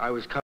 I was.